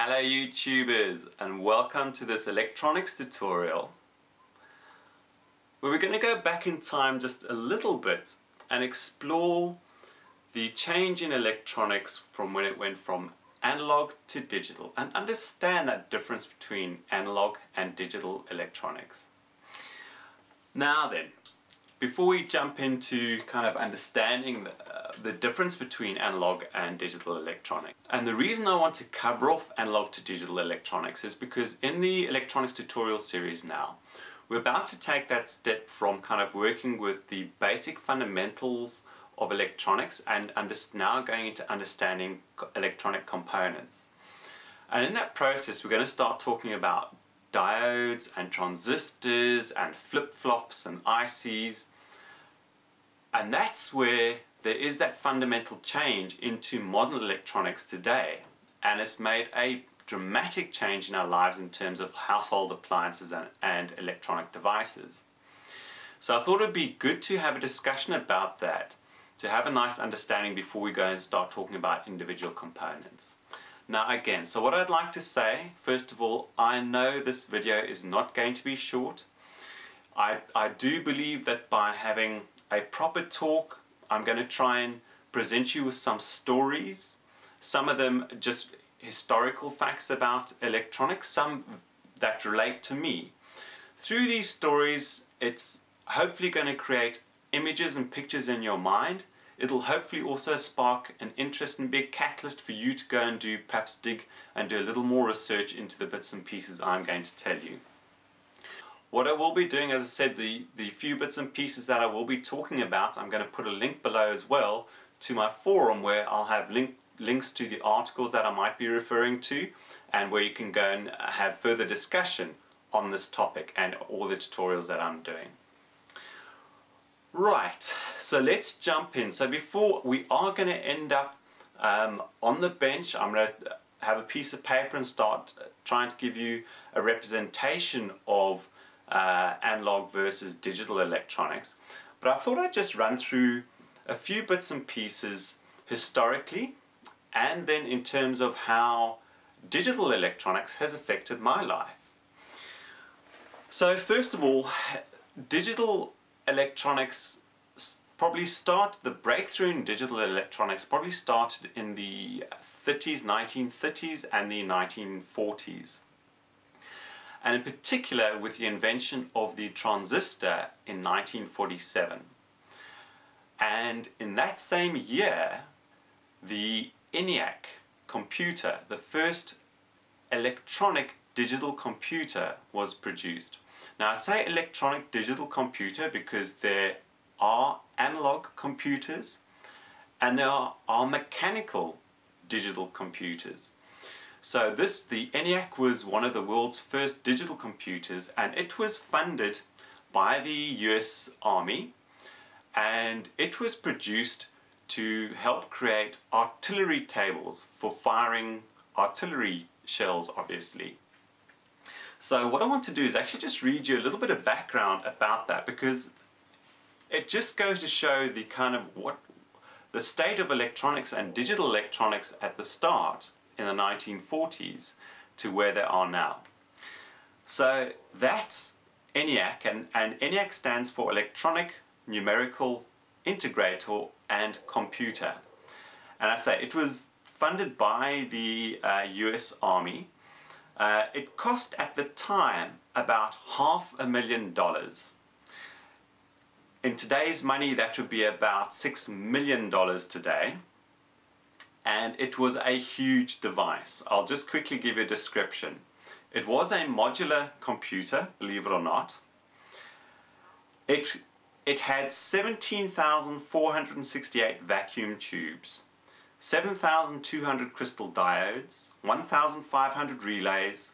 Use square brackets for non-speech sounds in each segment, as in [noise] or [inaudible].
Hello YouTubers and welcome to this electronics tutorial where we're going to go back in time just a little bit and explore the change in electronics from when it went from analog to digital and understand that difference between analog and digital electronics. Now then, before we jump into kind of understanding the, uh, the difference between analog and digital electronics, and the reason I want to cover off analog to digital electronics is because in the electronics tutorial series now, we're about to take that step from kind of working with the basic fundamentals of electronics and now going into understanding electronic components. And in that process, we're going to start talking about diodes and transistors and flip-flops and ICs. And that's where there is that fundamental change into modern electronics today. And it's made a dramatic change in our lives in terms of household appliances and, and electronic devices. So I thought it would be good to have a discussion about that, to have a nice understanding before we go and start talking about individual components. Now again, so what I'd like to say, first of all, I know this video is not going to be short. I, I do believe that by having a proper talk, I'm going to try and present you with some stories, some of them just historical facts about electronics, some that relate to me. Through these stories, it's hopefully going to create images and pictures in your mind It'll hopefully also spark an interest and be a catalyst for you to go and do, perhaps dig and do a little more research into the bits and pieces I'm going to tell you. What I will be doing, as I said, the, the few bits and pieces that I will be talking about, I'm going to put a link below as well to my forum where I'll have link, links to the articles that I might be referring to and where you can go and have further discussion on this topic and all the tutorials that I'm doing. Right, so let's jump in. So before we are going to end up um, on the bench, I'm going to have a piece of paper and start trying to give you a representation of uh, analog versus digital electronics. But I thought I'd just run through a few bits and pieces historically and then in terms of how digital electronics has affected my life. So first of all, digital electronics probably started, the breakthrough in digital electronics probably started in the 30s, 1930s and the 1940s. And in particular with the invention of the transistor in 1947. And in that same year, the ENIAC computer, the first electronic digital computer was produced. Now I say electronic digital computer because there are analog computers and there are, are mechanical digital computers. So this, the ENIAC was one of the world's first digital computers and it was funded by the US Army and it was produced to help create artillery tables for firing artillery shells obviously. So what I want to do is actually just read you a little bit of background about that because it just goes to show the kind of what the state of electronics and digital electronics at the start in the 1940s to where they are now. So that ENIAC, and, and ENIAC stands for Electronic Numerical Integrator and Computer. And I say it was funded by the uh, US Army uh, it cost at the time about half a million dollars. In today's money that would be about six million dollars today and it was a huge device. I'll just quickly give you a description. It was a modular computer, believe it or not. It, it had 17,468 vacuum tubes. 7,200 crystal diodes, 1,500 relays,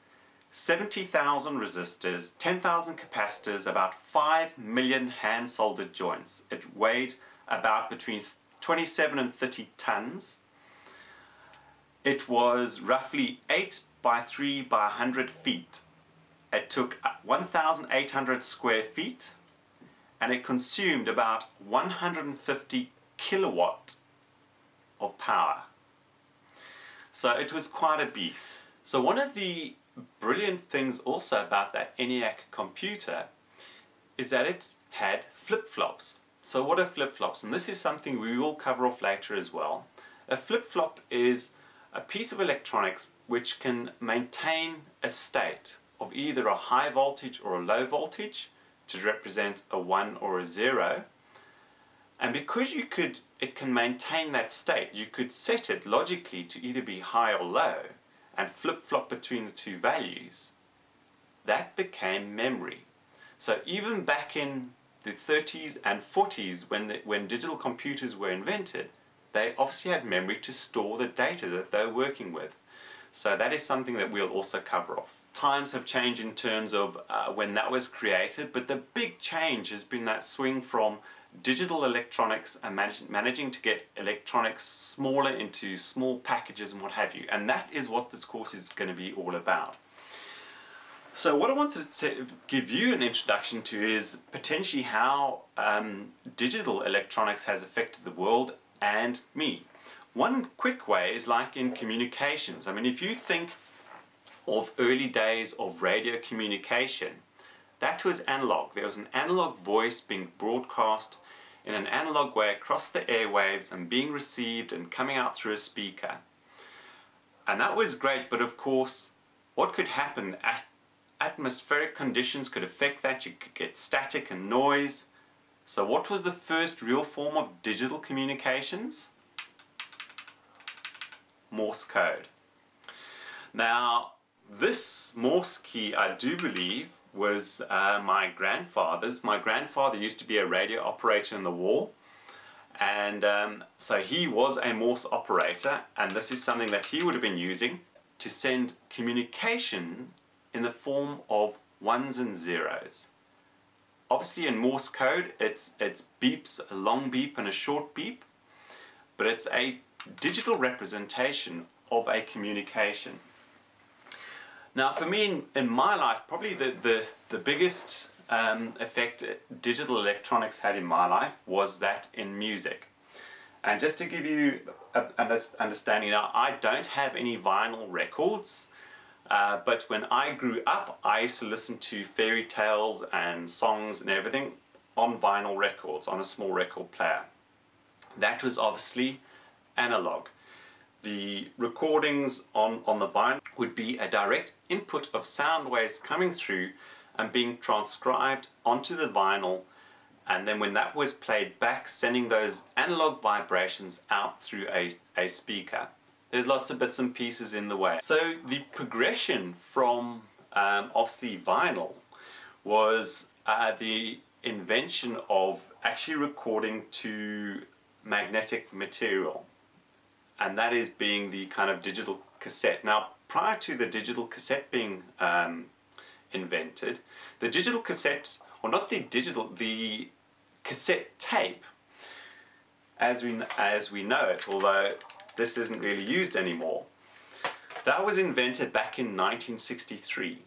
70,000 resistors, 10,000 capacitors, about 5 million hand soldered joints. It weighed about between 27 and 30 tons. It was roughly 8 by 3 by 100 feet. It took 1,800 square feet and it consumed about 150 kilowatt of power. So it was quite a beast. So one of the brilliant things also about that ENIAC computer is that it had flip-flops. So what are flip-flops? And this is something we will cover off later as well. A flip-flop is a piece of electronics which can maintain a state of either a high voltage or a low voltage to represent a 1 or a 0 and because you could it can maintain that state you could set it logically to either be high or low and flip-flop between the two values. That became memory. So even back in the 30s and 40s when the, when digital computers were invented they obviously had memory to store the data that they were working with so that is something that we'll also cover off. Times have changed in terms of uh, when that was created, but the big change has been that swing from digital electronics and manage managing to get electronics smaller into small packages and what have you. And that is what this course is going to be all about. So what I wanted to give you an introduction to is potentially how um, digital electronics has affected the world and me. One quick way is like in communications. I mean, if you think of early days of radio communication, that was analog. There was an analog voice being broadcast in an analog way across the airwaves and being received and coming out through a speaker. And that was great, but of course, what could happen? Atmospheric conditions could affect that. You could get static and noise. So what was the first real form of digital communications? Morse code. Now, this Morse key, I do believe, was uh, my grandfather's. My grandfather used to be a radio operator in the war. And um, so he was a Morse operator, and this is something that he would have been using to send communication in the form of ones and zeros. Obviously in Morse code, it's, it's beeps, a long beep and a short beep, but it's a digital representation of a communication. Now for me in, in my life, probably the, the, the biggest um, effect digital electronics had in my life was that in music. And just to give you an understanding now, I don't have any vinyl records, uh, but when I grew up, I used to listen to fairy tales and songs and everything on vinyl records, on a small record player. That was obviously analog. The recordings on, on the vinyl would be a direct input of sound waves coming through and being transcribed onto the vinyl and then when that was played back sending those analog vibrations out through a, a speaker. There's lots of bits and pieces in the way. So the progression from um, obviously vinyl was uh, the invention of actually recording to magnetic material and that is being the kind of digital cassette. Now, prior to the digital cassette being um, invented, the digital cassette, or not the digital, the cassette tape, as we, as we know it, although this isn't really used anymore, that was invented back in 1963.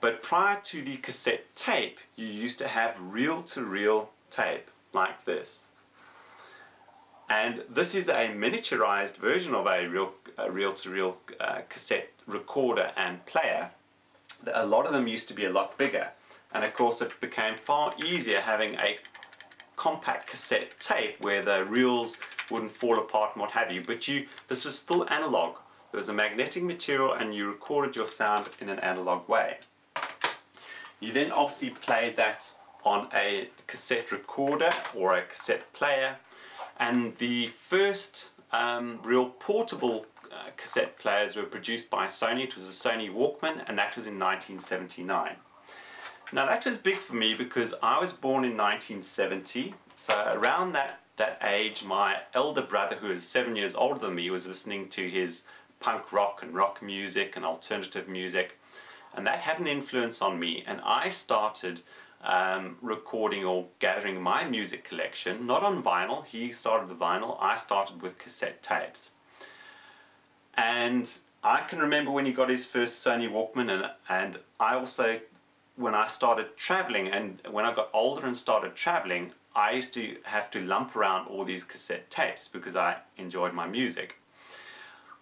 But prior to the cassette tape, you used to have reel-to-reel -reel tape like this. And this is a miniaturized version of a reel-to-reel uh, cassette recorder and player. A lot of them used to be a lot bigger. And of course it became far easier having a compact cassette tape where the reels wouldn't fall apart and what have you. But you, this was still analog. There was a magnetic material and you recorded your sound in an analog way. You then obviously played that on a cassette recorder or a cassette player and the first um, real portable uh, cassette players were produced by Sony. It was a Sony Walkman and that was in 1979. Now that was big for me because I was born in 1970 so around that, that age my elder brother who was seven years older than me was listening to his punk rock and rock music and alternative music. And that had an influence on me. And I started um, recording or gathering my music collection, not on vinyl, he started the vinyl, I started with cassette tapes. And I can remember when he got his first Sony Walkman and, and I also, when I started traveling and when I got older and started traveling, I used to have to lump around all these cassette tapes because I enjoyed my music.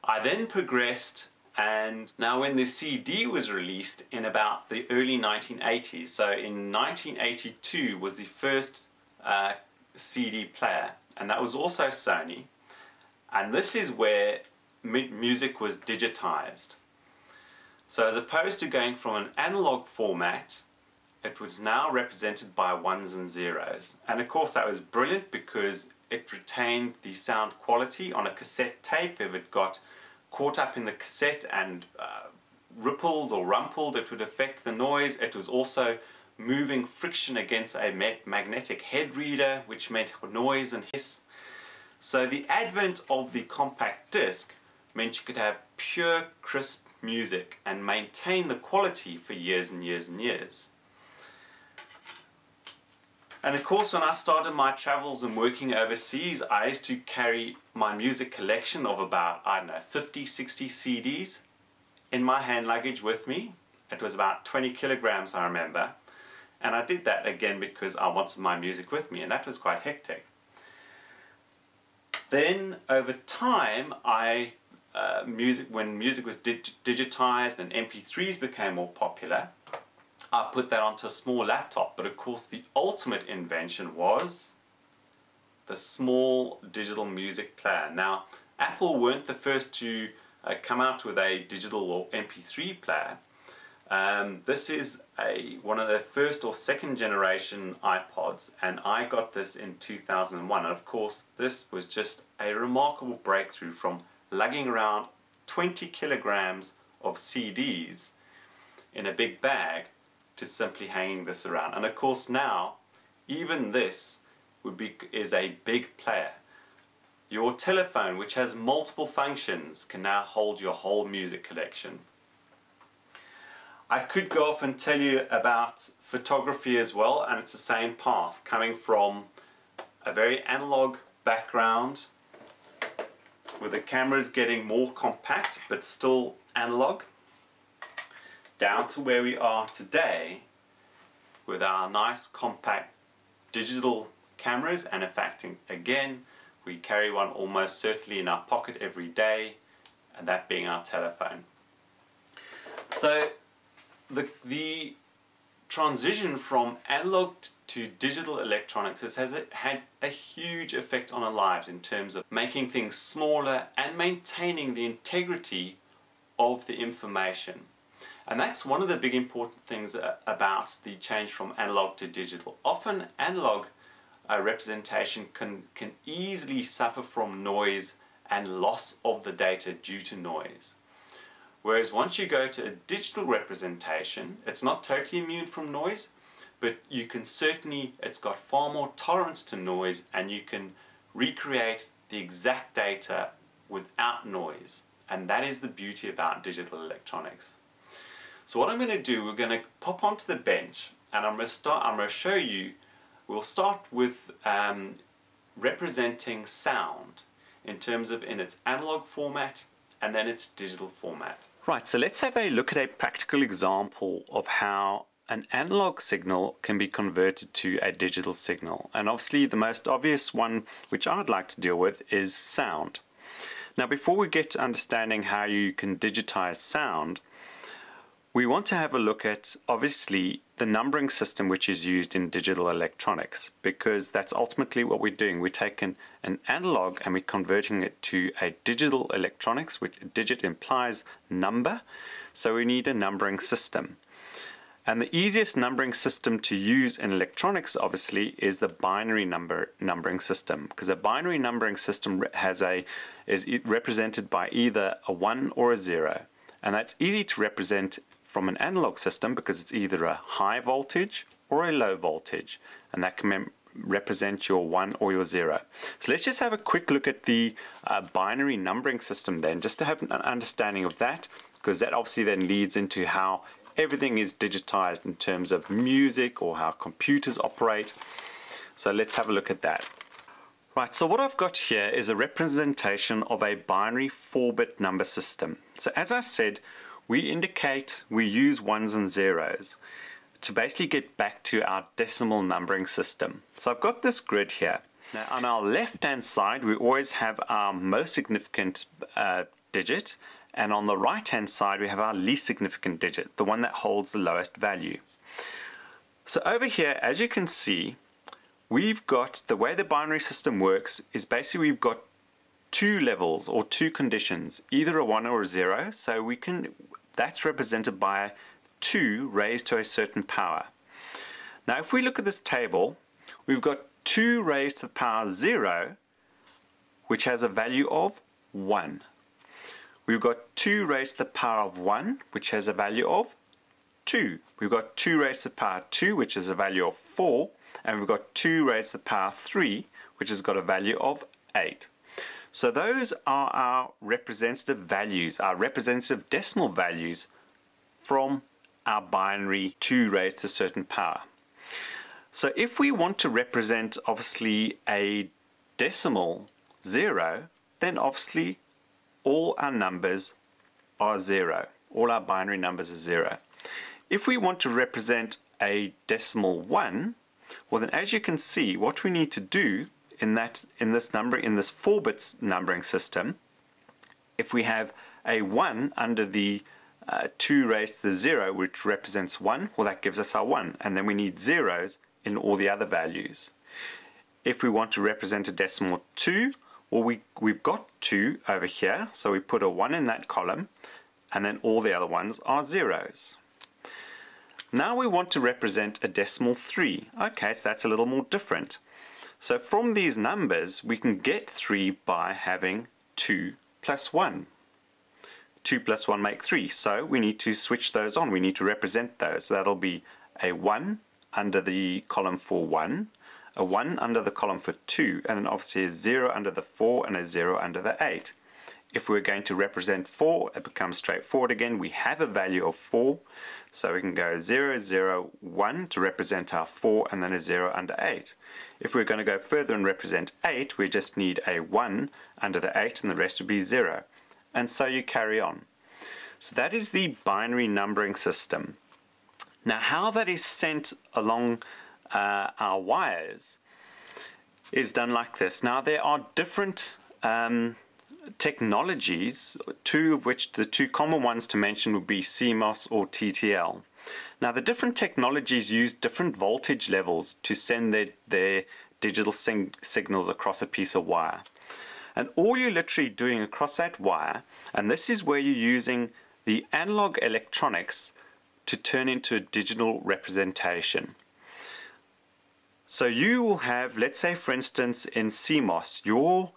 I then progressed And now when the CD was released in about the early 1980s, so in 1982 was the first uh, CD player, and that was also Sony. And this is where music was digitized. So as opposed to going from an analog format, it was now represented by ones and zeros. And of course that was brilliant because it retained the sound quality on a cassette tape if it got caught up in the cassette and uh, rippled or rumpled, it would affect the noise. It was also moving friction against a magnetic head reader, which meant noise and hiss. So the advent of the compact disc meant you could have pure, crisp music and maintain the quality for years and years and years. And of course, when I started my travels and working overseas, I used to carry my music collection of about, I don't know, 50, 60 CDs in my hand luggage with me. It was about 20 kilograms, I remember. And I did that again because I wanted my music with me, and that was quite hectic. Then, over time, I uh, music when music was dig digitized and MP3s became more popular, I put that onto a small laptop. But of course, the ultimate invention was the small digital music player. Now, Apple weren't the first to uh, come out with a digital or MP3 player. Um, this is a one of the first or second generation iPods and I got this in 2001 and of course this was just a remarkable breakthrough from lugging around 20 kilograms of CDs in a big bag to simply hanging this around. And of course now, even this would be is a big player. Your telephone, which has multiple functions, can now hold your whole music collection. I could go off and tell you about photography as well, and it's the same path, coming from a very analog background with the cameras getting more compact but still analog down to where we are today with our nice compact digital cameras and in fact again we carry one almost certainly in our pocket every day and that being our telephone. So the, the transition from analog to digital electronics has, has had a huge effect on our lives in terms of making things smaller and maintaining the integrity of the information. And that's one of the big important things about the change from analog to digital. Often analog uh, representation can, can easily suffer from noise and loss of the data due to noise. Whereas once you go to a digital representation, it's not totally immune from noise, but you can certainly, it's got far more tolerance to noise and you can recreate the exact data without noise. And that is the beauty about digital electronics. So what I'm going to do, we're going to pop onto the bench and I'm going to start, I'm going to show you, we'll start with um, representing sound in terms of in its analog format and then its digital format. Right, so let's have a look at a practical example of how an analog signal can be converted to a digital signal. And obviously the most obvious one which I'd like to deal with is sound. Now before we get to understanding how you can digitize sound, we want to have a look at, obviously, the numbering system which is used in digital electronics, because that's ultimately what we're doing. We're taking an analog and we're converting it to a digital electronics, which digit implies number, so we need a numbering system. And the easiest numbering system to use in electronics, obviously, is the binary number numbering system, because a binary numbering system has a is represented by either a one or a zero, and that's easy to represent from an analog system because it's either a high voltage or a low voltage and that can represent your 1 or your 0. So let's just have a quick look at the uh, binary numbering system then just to have an understanding of that because that obviously then leads into how everything is digitized in terms of music or how computers operate. So let's have a look at that. Right, so what I've got here is a representation of a binary 4-bit number system. So as I said, we indicate, we use ones and zeros to basically get back to our decimal numbering system. So I've got this grid here. Now on our left hand side we always have our most significant uh, digit and on the right hand side we have our least significant digit, the one that holds the lowest value. So over here, as you can see, we've got the way the binary system works is basically we've got two levels or two conditions, either a 1 or a 0. So we can that's represented by 2 raised to a certain power. Now if we look at this table, we've got 2 raised to the power 0, which has a value of 1. We've got 2 raised to the power of 1, which has a value of 2. We've got 2 raised to the power 2, which is a value of 4, and we've got 2 raised to the power 3, which has got a value of 8. So those are our representative values, our representative decimal values from our binary 2 raised to a certain power. So if we want to represent obviously a decimal 0, then obviously all our numbers are 0. All our binary numbers are 0. If we want to represent a decimal 1, well then as you can see what we need to do in that in this number in this 4 bits numbering system if we have a 1 under the uh, 2 raised to the 0 which represents 1 well that gives us our 1 and then we need zeros in all the other values. If we want to represent a decimal 2 well we we've got 2 over here so we put a 1 in that column and then all the other ones are zeros. Now we want to represent a decimal 3 okay so that's a little more different so from these numbers, we can get 3 by having 2 plus 1. 2 plus 1 make 3, so we need to switch those on. We need to represent those. So that'll be a 1 under the column for 1, a 1 under the column for 2, and then obviously a 0 under the 4 and a 0 under the 8. If we're going to represent 4, it becomes straightforward again. We have a value of 4, so we can go 0, 0, 1 to represent our 4, and then a 0 under 8. If we're going to go further and represent 8, we just need a 1 under the 8, and the rest would be 0. And so you carry on. So that is the binary numbering system. Now how that is sent along uh, our wires is done like this. Now there are different um, technologies, two of which the two common ones to mention would be CMOS or TTL. Now the different technologies use different voltage levels to send their, their digital signals across a piece of wire. And all you're literally doing across that wire, and this is where you're using the analog electronics to turn into a digital representation. So you will have, let's say for instance in CMOS, your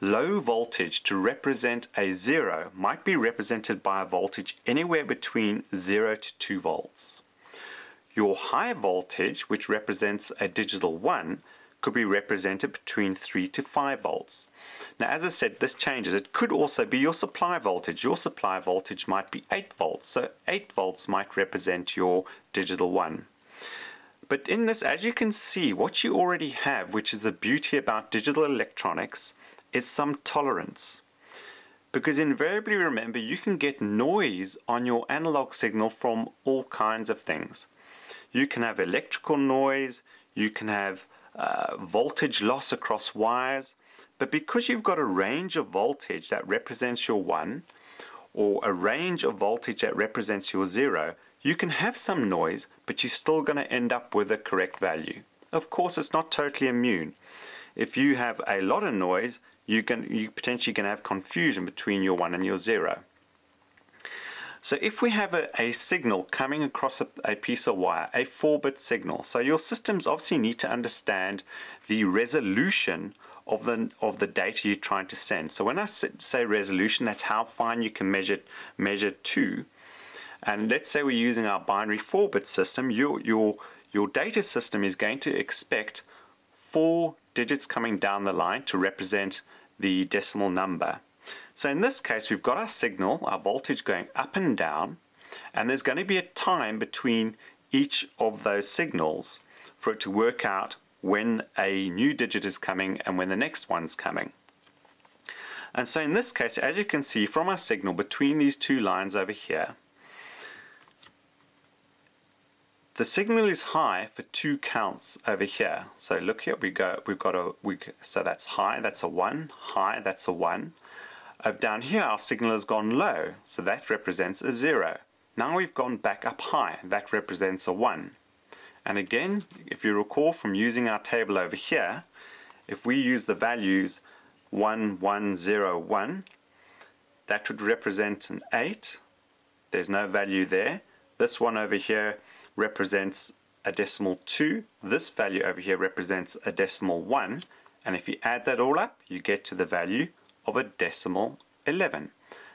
Low voltage to represent a zero might be represented by a voltage anywhere between 0 to 2 volts. Your high voltage, which represents a digital 1, could be represented between 3 to 5 volts. Now as I said, this changes. It could also be your supply voltage. Your supply voltage might be 8 volts, so 8 volts might represent your digital 1. But in this, as you can see, what you already have, which is the beauty about digital electronics, is some tolerance. Because invariably remember, you can get noise on your analog signal from all kinds of things. You can have electrical noise, you can have uh, voltage loss across wires, but because you've got a range of voltage that represents your 1, or a range of voltage that represents your 0, you can have some noise, but you're still going to end up with a correct value. Of course, it's not totally immune. If you have a lot of noise, you can you potentially can have confusion between your 1 and your 0. So if we have a, a signal coming across a, a piece of wire, a 4-bit signal, so your systems obviously need to understand the resolution of the of the data you're trying to send. So when I say resolution, that's how fine you can measure measure to. And let's say we're using our binary 4-bit system, your your your data system is going to expect four digits coming down the line to represent the decimal number. So in this case, we've got our signal, our voltage going up and down, and there's going to be a time between each of those signals for it to work out when a new digit is coming and when the next one's coming. And so in this case, as you can see from our signal between these two lines over here, The signal is high for two counts over here. So look here, we go, we've got a, we, so that's high, that's a one, high, that's a one. uh, down here our signal has gone low, so that represents a 0. Now we've gone back up high, that represents a 1. And again, if you recall from using our table over here, if we use the values 1, 1, 0, 1, that would represent an 8. There's no value there. This one over here represents a decimal 2. This value over here represents a decimal 1. And if you add that all up, you get to the value of a decimal 11.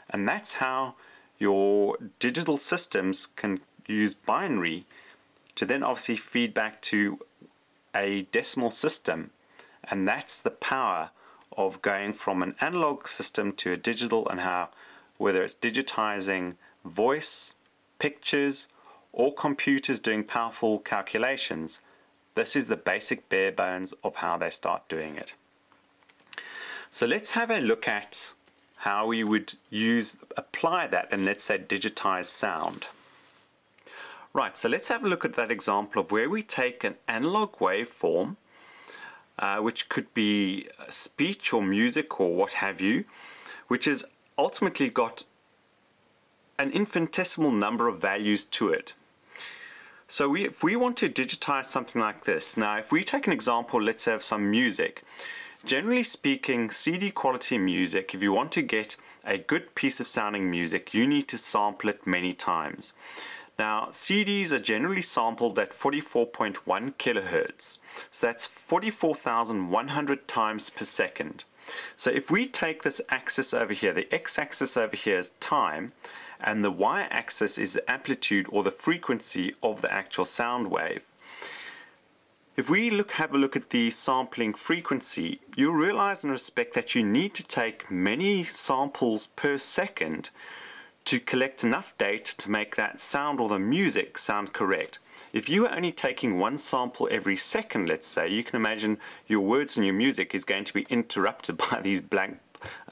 And that's how your digital systems can use binary to then obviously feed back to a decimal system. And that's the power of going from an analog system to a digital and how whether it's digitizing voice, pictures, or computers doing powerful calculations, this is the basic bare bones of how they start doing it. So let's have a look at how we would use apply that and let's say digitize sound. Right, so let's have a look at that example of where we take an analog waveform, uh, which could be speech or music or what have you, which has ultimately got an infinitesimal number of values to it. So we, if we want to digitize something like this, now if we take an example, let's have some music. Generally speaking, CD quality music, if you want to get a good piece of sounding music, you need to sample it many times. Now, CDs are generally sampled at 44.1 kilohertz. So that's 44,100 times per second. So if we take this axis over here, the x-axis over here is time, and the y-axis is the amplitude or the frequency of the actual sound wave. If we look, have a look at the sampling frequency, you'll realize in respect that you need to take many samples per second to collect enough data to make that sound or the music sound correct. If you are only taking one sample every second, let's say, you can imagine your words and your music is going to be [laughs] interrupted by these blank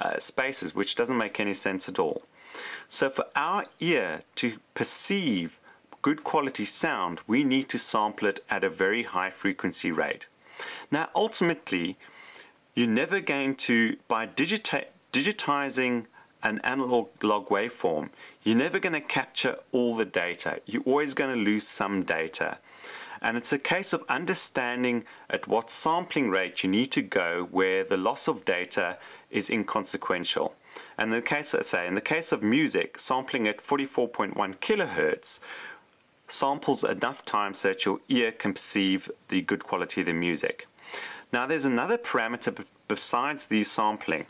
uh, spaces, which doesn't make any sense at all. So for our ear to perceive good quality sound, we need to sample it at a very high frequency rate. Now ultimately, you're never going to, by digita digitizing an analog log waveform, you're never going to capture all the data. You're always going to lose some data. And it's a case of understanding at what sampling rate you need to go where the loss of data is inconsequential. And in the case, say, in the case of music, sampling at 44.1 kilohertz samples enough time so that your ear can perceive the good quality of the music. Now there's another parameter besides the sampling,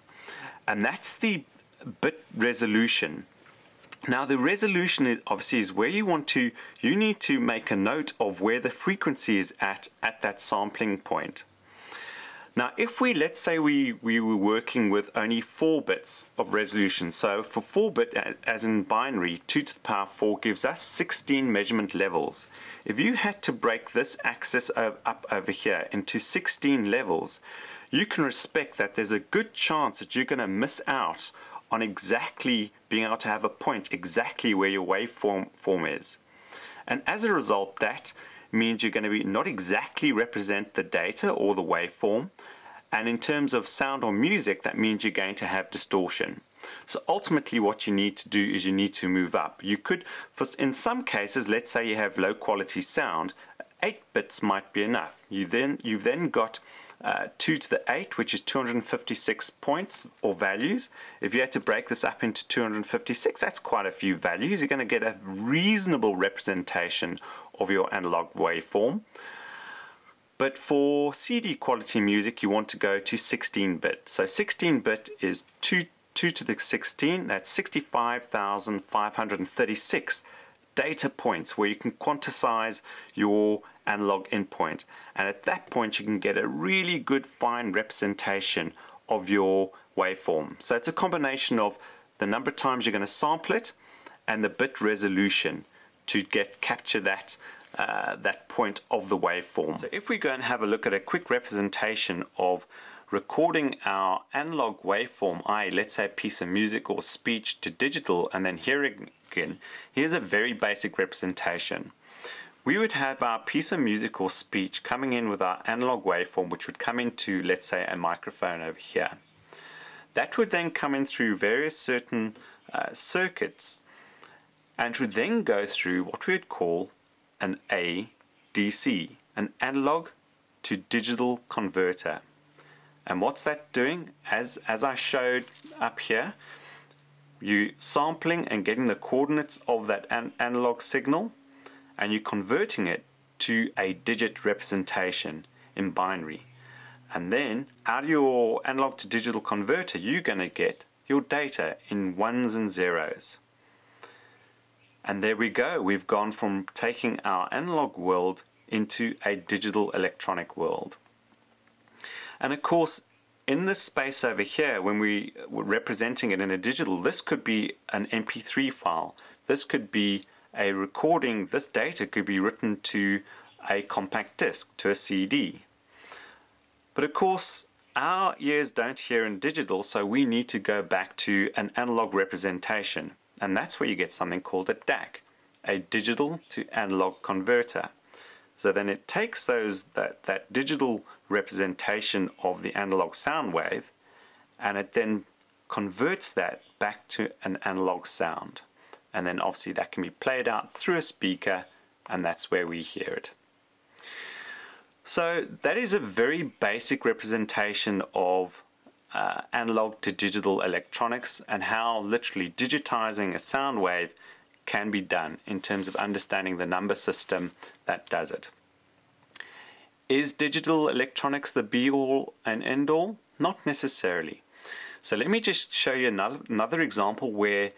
and that's the bit resolution. Now the resolution obviously is where you want to, you need to make a note of where the frequency is at at that sampling point. Now if we, let's say we, we were working with only 4 bits of resolution, so for 4 bit as in binary, 2 to the power 4 gives us 16 measurement levels. If you had to break this axis up over here into 16 levels, you can respect that there's a good chance that you're going to miss out on exactly being able to have a point exactly where your waveform form is. And as a result, that means you're going to be not exactly represent the data or the waveform. And in terms of sound or music, that means you're going to have distortion. So ultimately what you need to do is you need to move up. You could, in some cases, let's say you have low quality sound, 8 bits might be enough. You then, you've then got uh, 2 to the 8, which is 256 points or values. If you had to break this up into 256, that's quite a few values. You're going to get a reasonable representation of your analog waveform. But for CD quality music, you want to go to 16-bit. So 16-bit is 2, 2 to the 16, that's 65,536 data points where you can quantize your analog endpoint. And at that point, you can get a really good fine representation of your waveform. So it's a combination of the number of times you're going to sample it and the bit resolution to get capture that uh, that point of the waveform. So if we go and have a look at a quick representation of recording our analog waveform, i.e. let's say a piece of music or speech to digital and then hearing here's a very basic representation. We would have our piece of music or speech coming in with our analog waveform which would come into let's say a microphone over here. That would then come in through various certain uh, circuits and would then go through what we would call an ADC, an analog to digital converter. And what's that doing? As, as I showed up here, you sampling and getting the coordinates of that an analog signal and you're converting it to a digit representation in binary. And then out of your analog to digital converter, you're going to get your data in ones and zeros. And there we go. We've gone from taking our analog world into a digital electronic world. And of course, in this space over here, when we were representing it in a digital, this could be an MP3 file. This could be a recording. This data could be written to a compact disc, to a CD. But of course, our ears don't hear in digital, so we need to go back to an analog representation. And that's where you get something called a DAC, a digital to analog converter. So then it takes those that, that digital representation of the analog sound wave and it then converts that back to an analog sound. And then obviously that can be played out through a speaker and that's where we hear it. So that is a very basic representation of uh, analog to digital electronics and how literally digitizing a sound wave can be done in terms of understanding the number system that does it. Is digital electronics the be all and end all? Not necessarily. So let me just show you another, another example where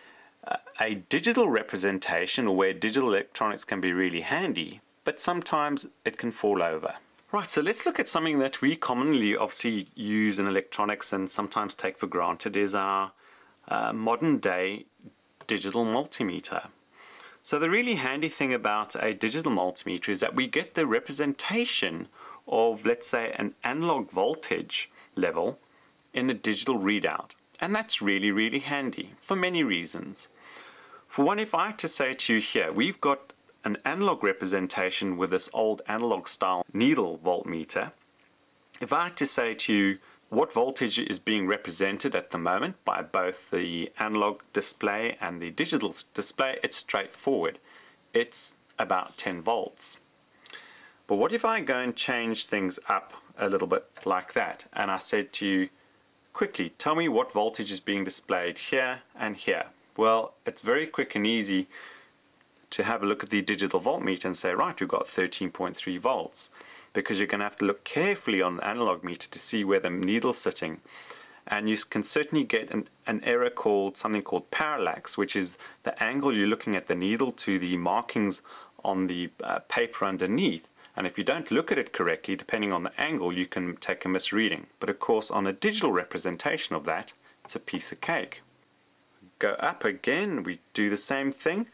uh, a digital representation or where digital electronics can be really handy, but sometimes it can fall over. Right, so let's look at something that we commonly obviously use in electronics and sometimes take for granted is our uh, modern day digital multimeter. So the really handy thing about a digital multimeter is that we get the representation of, let's say, an analog voltage level in a digital readout. And that's really, really handy for many reasons. For one, if I had to say to you here, we've got an analog representation with this old analog style needle voltmeter. If I had to say to you, what voltage is being represented at the moment by both the analog display and the digital display, it's straightforward. It's about 10 volts. But what if I go and change things up a little bit like that and I said to you, quickly tell me what voltage is being displayed here and here. Well, it's very quick and easy to have a look at the digital voltmeter and say, right, we've got 13.3 volts because you're going to have to look carefully on the analog meter to see where the needle's sitting. And you can certainly get an, an error called something called parallax, which is the angle you're looking at the needle to the markings on the uh, paper underneath. And if you don't look at it correctly, depending on the angle, you can take a misreading. But of course, on a digital representation of that, it's a piece of cake. Go up again, we do the same thing.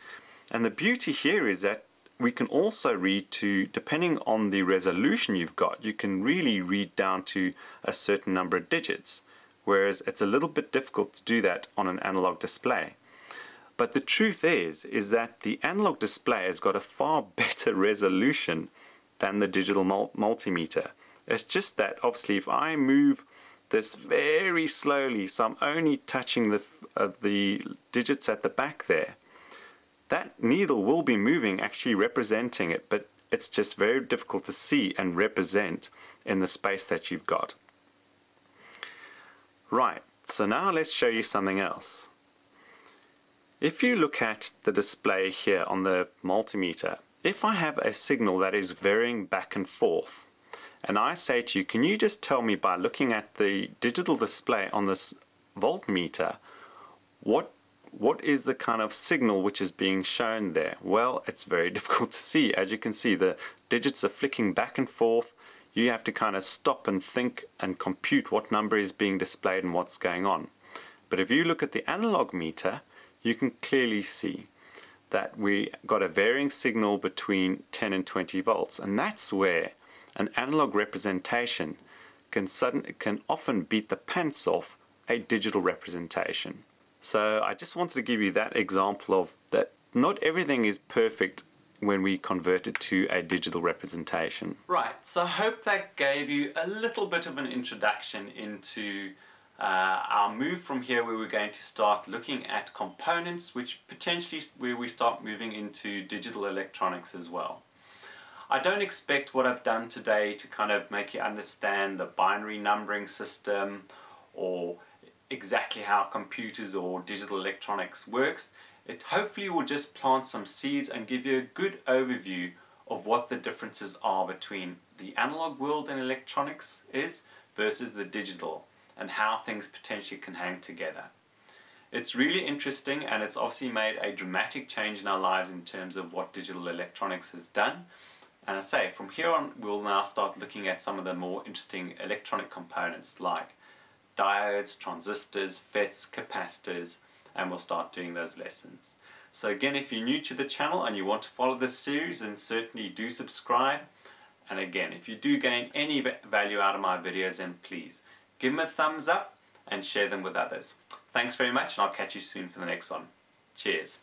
And the beauty here is that we can also read to, depending on the resolution you've got, you can really read down to a certain number of digits, whereas it's a little bit difficult to do that on an analog display. But the truth is, is that the analog display has got a far [laughs] better resolution than the digital mul multimeter. It's just that obviously if I move this very slowly, so I'm only touching the, uh, the digits at the back there, that needle will be moving actually representing it, but it's just very difficult to see and represent in the space that you've got. Right, so now let's show you something else. If you look at the display here on the multimeter, if I have a signal that is varying back and forth, and I say to you, can you just tell me by looking at the digital display on this voltmeter, what what is the kind of signal which is being shown there? Well, it's very [laughs] difficult to see. As you can see, the digits are flicking back and forth. You have to kind of stop and think and compute what number is being displayed and what's going on. But if you look at the analog meter, you can clearly see that we got a varying signal between 10 and 20 volts. And that's where an analog representation can, sudden, can often beat the pants off a digital representation. So I just wanted to give you that example of that not everything is perfect when we convert it to a digital representation. Right, so I hope that gave you a little bit of an introduction into uh, our move from here where we're going to start looking at components which potentially where we start moving into digital electronics as well. I don't expect what I've done today to kind of make you understand the binary numbering system or exactly how computers or digital electronics works. It hopefully will just plant some seeds and give you a good overview of what the differences are between the analog world in electronics is versus the digital and how things potentially can hang together. It's really interesting and it's obviously made a dramatic change in our lives in terms of what digital electronics has done. And I say, from here on, we'll now start looking at some of the more interesting electronic components like diodes, transistors, FETs, capacitors, and we'll start doing those lessons. So again, if you're new to the channel and you want to follow this series, then certainly do subscribe. And again, if you do gain any value out of my videos, then please give them a thumbs up and share them with others. Thanks very much and I'll catch you soon for the next one. Cheers.